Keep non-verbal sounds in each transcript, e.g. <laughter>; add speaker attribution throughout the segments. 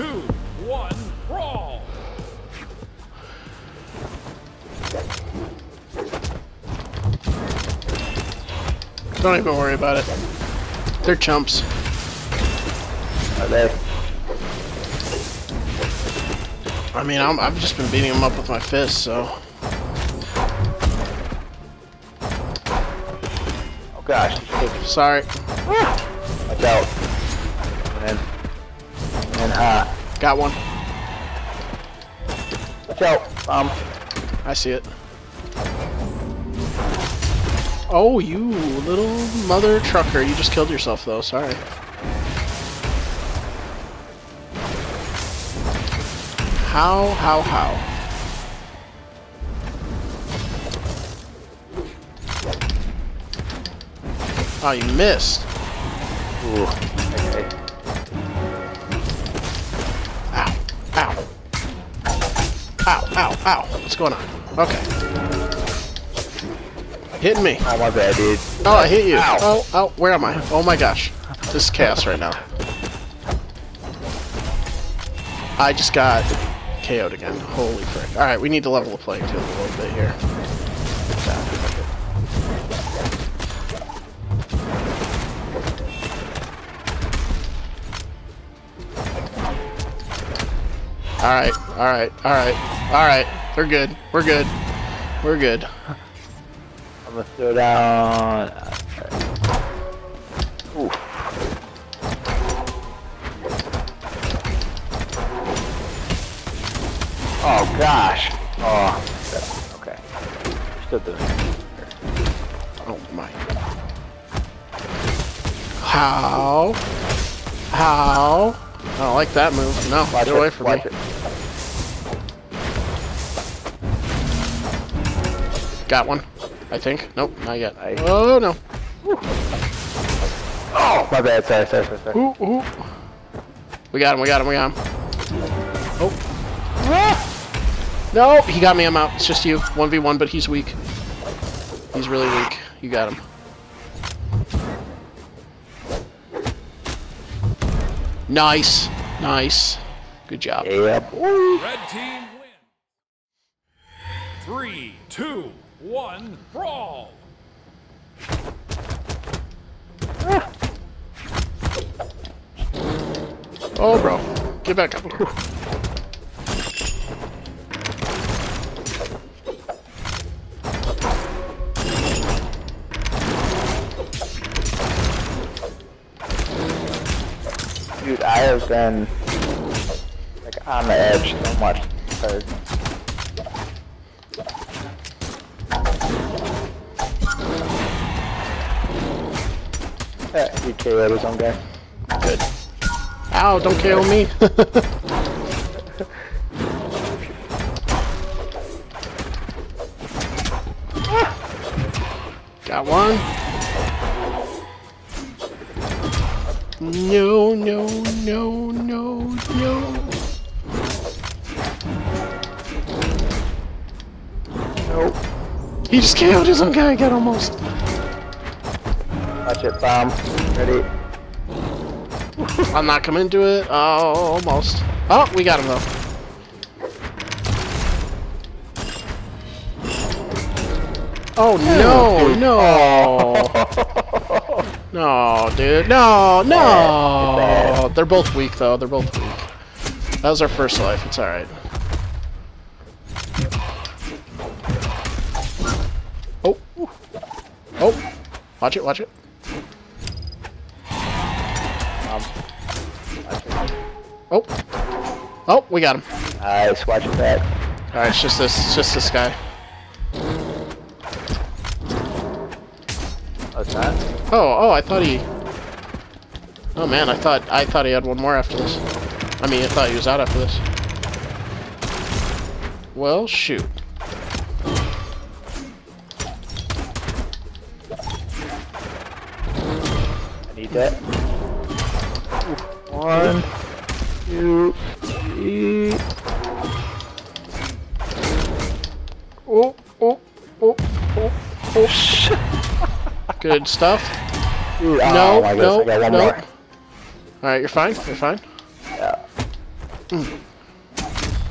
Speaker 1: two, one, brawl!
Speaker 2: Don't even worry about it. They're chumps.
Speaker 3: Are they?
Speaker 2: I mean, I'm, I've just been beating them up with my fists, so.
Speaker 3: Oh gosh.
Speaker 2: Sorry.
Speaker 3: Watch out. And.
Speaker 2: Got one.
Speaker 3: Watch out. Um.
Speaker 2: I see it. Oh, you little mother trucker. You just killed yourself, though. Sorry. How, how, how? Oh, you missed.
Speaker 3: Ooh. Okay.
Speaker 2: Ow, ow, ow. What's going on? Okay. Hitting me.
Speaker 3: Oh my bad, dude.
Speaker 2: Oh, I hit you.
Speaker 3: Ow.
Speaker 2: Oh, oh, where am I? Oh my gosh. This is chaos right now. I just got KO'd again. Holy frick. Alright, we need to level the playing field a little bit here. Alright, alright, alright, alright. We're good. We're good. We're good.
Speaker 3: I'm gonna throw down. Ooh. Oh gosh. Oh. Okay. Still doing it.
Speaker 2: Oh my. How? How? I don't like that move. No,
Speaker 3: Watch
Speaker 2: get away from me.
Speaker 3: it.
Speaker 2: Got one. I think. Nope, not yet.
Speaker 3: Nice.
Speaker 2: Oh no.
Speaker 3: Oh, my bad. Sorry, sorry, sorry, sorry.
Speaker 2: Ooh, ooh. We got him, we got him, we got him. Oh. No, he got me, I'm out. It's just you. 1v1, but he's weak. He's really weak. You got him. Nice. Nice. Good job.
Speaker 3: Yeah, boy.
Speaker 1: Red team win. Three, two, one, brawl! Ah.
Speaker 2: Oh, bro. Get back up.
Speaker 3: Dude, I have been like on the edge so much. Because he KO'd his own guy.
Speaker 2: Good. Ow, don't KO me. <laughs> Got one. No, no, no, no, no.
Speaker 3: Nope.
Speaker 2: He just KO'd his own guy again almost.
Speaker 3: Watch it, bomb. Ready?
Speaker 2: I'm not coming to it. Oh, almost. Oh, we got him though. Oh no, no, <laughs> no, dude, no, no. They're both weak though. They're both weak. That was our first life. It's all right. Oh, oh, watch it, watch it. Oh, oh, we got him.
Speaker 3: Nice, watch it back.
Speaker 2: All right, it's just this, it's just this guy.
Speaker 3: Oh, it's not?
Speaker 2: Oh, oh, I thought he. Oh man, I thought I thought he had one more after this. I mean, I thought he was out after this. Well, shoot.
Speaker 3: I need that. One, two, three.
Speaker 2: Oh, oh, oh, oh, oh. Good stuff.
Speaker 3: Dude, ah,
Speaker 2: No,
Speaker 3: oh my goodness,
Speaker 2: no,
Speaker 3: I got one
Speaker 2: no. All right, you're fine. You're fine.
Speaker 3: Yeah.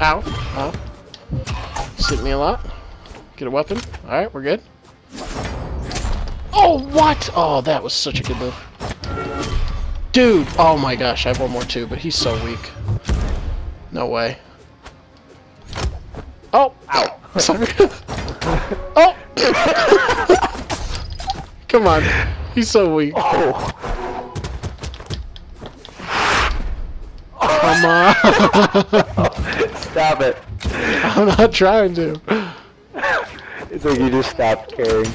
Speaker 2: Ow. Ow. Hit me a lot. Get a weapon. Alright, we're good. Oh, what? Oh, that was such a good move. Dude! Oh my gosh, I have one more too, but he's so weak. No way. Oh! Ow! Sorry. <laughs> oh! <laughs> Come on. He's so weak.
Speaker 3: Oh.
Speaker 2: Come on. <laughs>
Speaker 3: Stop it.
Speaker 2: I'm not trying to.
Speaker 3: It's like you just stopped caring.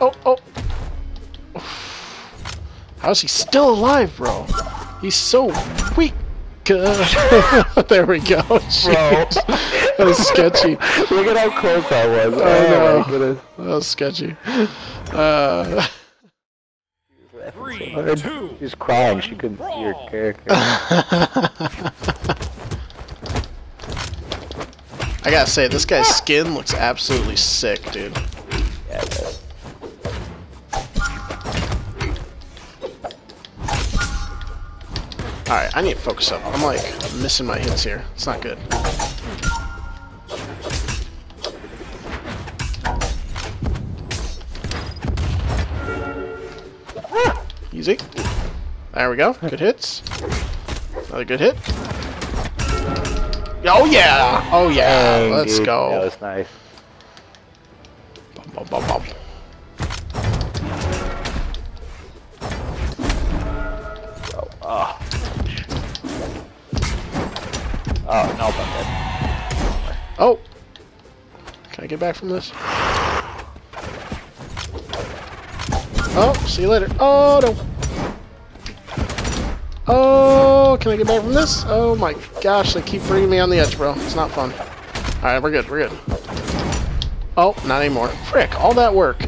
Speaker 2: Oh, oh. How's he still alive, bro? He's so weak. <laughs> there we go. <laughs> Jeez. That was sketchy. <laughs>
Speaker 3: Look at how close that was.
Speaker 2: I
Speaker 3: oh
Speaker 2: know.
Speaker 3: my goodness.
Speaker 2: That was sketchy. Uh,
Speaker 1: Three, two,
Speaker 3: She's crying. She couldn't see her character.
Speaker 2: I gotta say, this guy's skin looks absolutely sick, dude.
Speaker 3: Yeah,
Speaker 2: Alright, I need to focus up. I'm like missing my hits here. It's not good. Easy. There we go. Good hits. Another good hit. Oh yeah! Oh yeah!
Speaker 3: Dang,
Speaker 2: Let's
Speaker 3: dude,
Speaker 2: go.
Speaker 3: That was nice.
Speaker 2: Bum, bum, bum,
Speaker 3: Oh, no, I'm dead.
Speaker 2: Oh! Can I get back from this? Oh, see you later. Oh, no. Oh, can I get back from this? Oh my gosh, they keep bringing me on the edge, bro. It's not fun. Alright, we're good, we're good. Oh, not anymore. Frick, all that work.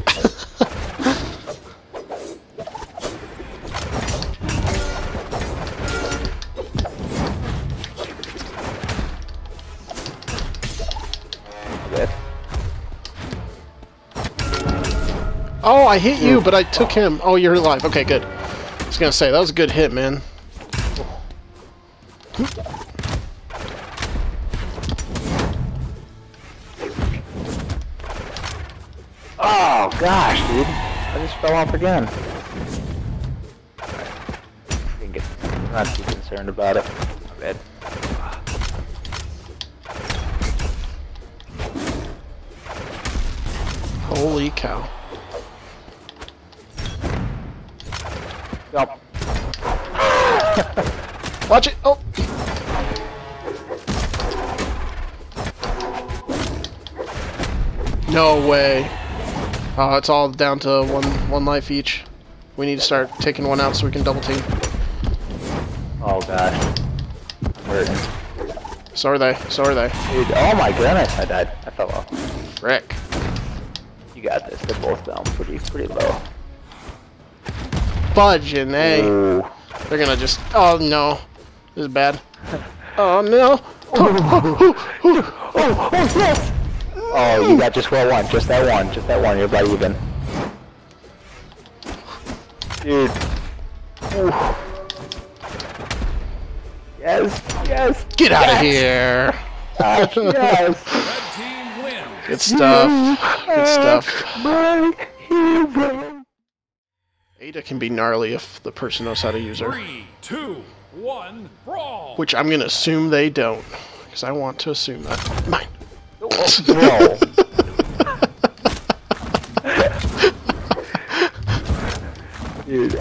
Speaker 2: Oh, I hit you, mm. but I took him. Oh, you're alive. Okay, good. I was gonna say, that was a good hit, man.
Speaker 3: Oh, gosh, dude. I just fell off again. Get, I'm not too concerned about it. My bad.
Speaker 2: Holy cow. Watch it! Oh! No way. Oh, it's all down to one one life each. We need to start taking one out so we can double team.
Speaker 3: Oh, god. I'm.
Speaker 2: So are they. So are they.
Speaker 3: Dude, oh my goodness, I died. I fell off.
Speaker 2: Frick.
Speaker 3: You got this. They're both down pretty, pretty low.
Speaker 2: Budging, eh?
Speaker 3: Ooh.
Speaker 2: They're gonna just. Oh no. This is bad. Oh no.
Speaker 3: Oh, oh, yes! Oh, you got just that one, just that one, just that one. You're about even. Dude. Ooh. Yes, yes.
Speaker 2: Get out of here.
Speaker 3: Gosh, yes.
Speaker 1: Red team wins.
Speaker 2: Good stuff. Good stuff.
Speaker 3: My hero.
Speaker 2: Ada can be gnarly if the person knows how to use her.
Speaker 1: Three, two, one, brawl.
Speaker 2: Which I'm gonna assume they don't. Because I want to assume that. Mine.
Speaker 3: No. <laughs> Dude.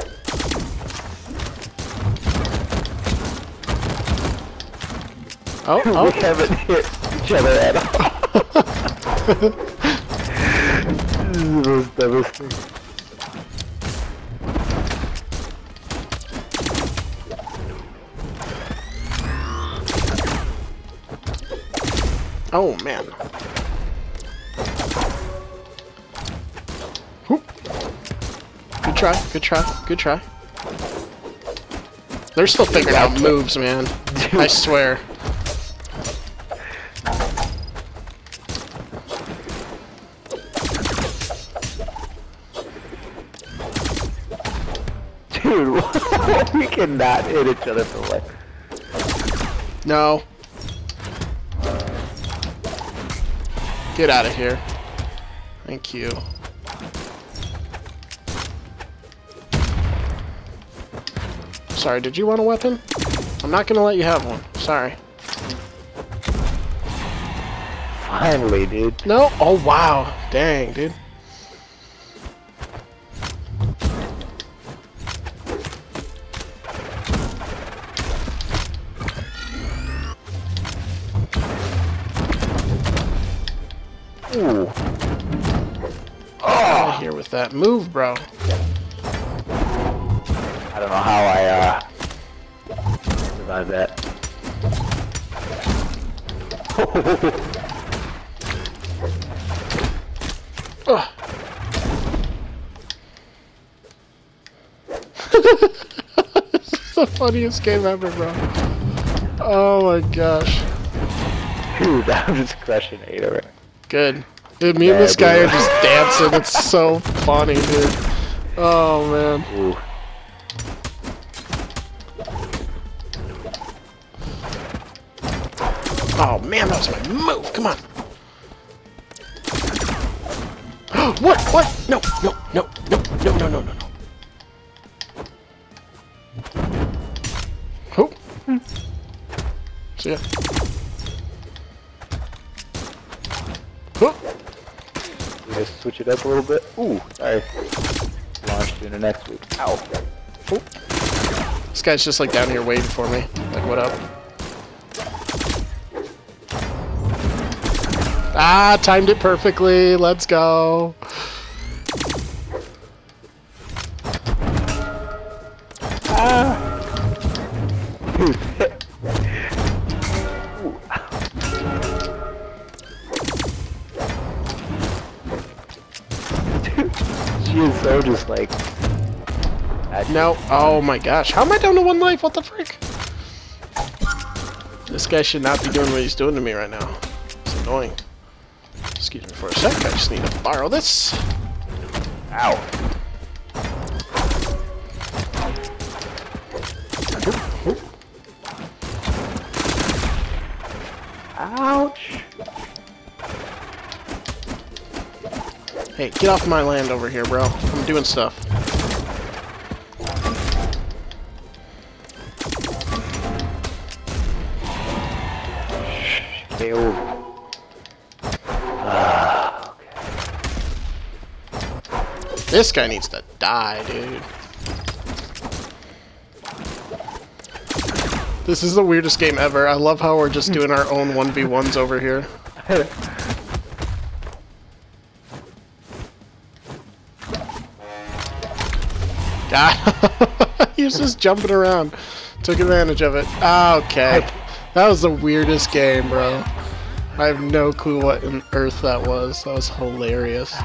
Speaker 2: Oh, oh.
Speaker 3: We
Speaker 2: oh.
Speaker 3: haven't hit each other at all. this is the most devastating.
Speaker 2: Oh, man. Whoop. Good try, good try, good try. They're still figuring out moves, man. I swear.
Speaker 3: Dude, <laughs> we cannot hit each other for life.
Speaker 2: No. Get out of here. Thank you. Sorry, did you want a weapon? I'm not gonna let you have one. Sorry.
Speaker 3: Finally, dude.
Speaker 2: No? Oh, wow. Dang, dude.
Speaker 3: Ooh.
Speaker 2: Out of here with that move, bro.
Speaker 3: I don't know how I, uh, survived that.
Speaker 2: Ugh. this is the funniest game ever, bro. Oh my gosh.
Speaker 3: Dude, I'm just crushing eight already.
Speaker 2: Good. Dude, me and this guy are just dancing. It's so funny, dude. Oh man.
Speaker 3: Ooh.
Speaker 2: Oh man, that was my move. Come on. <gasps> what? What? No, no, no, no, no, no, no, no, no. Oh. Hmm. See ya.
Speaker 3: Guys switch it up a little bit? Ooh, sorry. Launched you in the next week. Ow. Ooh.
Speaker 2: This guy's just like down here waiting for me. Like, what up? Ah, timed it perfectly. Let's go.
Speaker 3: She <laughs> is so just like.
Speaker 2: No. Oh my gosh. How am I down to one life? What the frick? This guy should not be doing what he's doing to me right now. It's annoying. Excuse me for a sec. I just need to borrow this.
Speaker 3: Ow.
Speaker 2: Hey, get off my land over here, bro. I'm doing stuff.
Speaker 3: KO. Ah,
Speaker 2: This guy needs to die, dude. This is the weirdest game ever. I love how we're just doing our own 1v1s over here. <laughs> God, <laughs> he was just jumping around. Took advantage of it. Ah, okay. That was the weirdest game, bro. I have no clue what on earth that was. That was hilarious.